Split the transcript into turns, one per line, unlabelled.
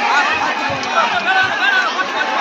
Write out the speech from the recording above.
போட்டுக்கோங்களா